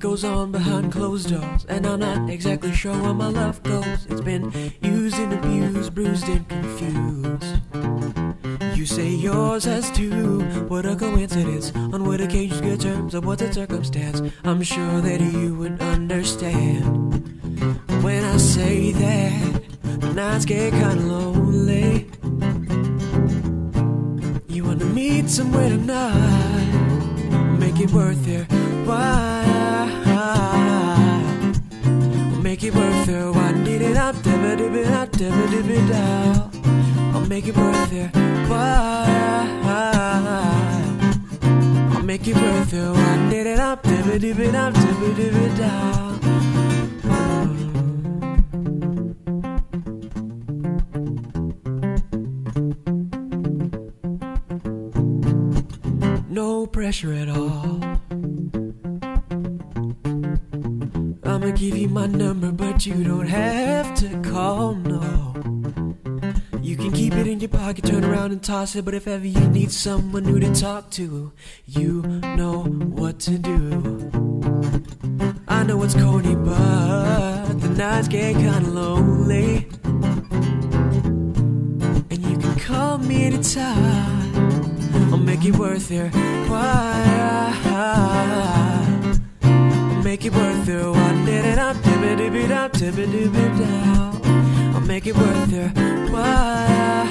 goes on behind closed doors, and I'm not exactly sure where my love goes. It's been used and abused, bruised and confused. You say yours has too. What a coincidence. On what occasions, good terms, or what's a circumstance? I'm sure that you would understand. When I say that, the nights get kinda lonely. You wanna meet somewhere tonight, make it worth your while. Make it worth your while. Did it up, dib it, dib it up, dib it, dib it down. I'll make it worth your while. I'll make it worth your while. Did it up, dib it, dib it up, dib it, dib it down. No pressure at all. I'ma give you my number, but you don't have to call, no. You can keep it in your pocket, turn around and toss it, but if ever you need someone new to talk to, you know what to do. I know it's corny, but the nights get kinda lonely. And you can call me anytime. Make it worth your while. I'll make it worth your while. Did it up, dib it, dib it up, dib it, dib it down. I'll make it worth your while.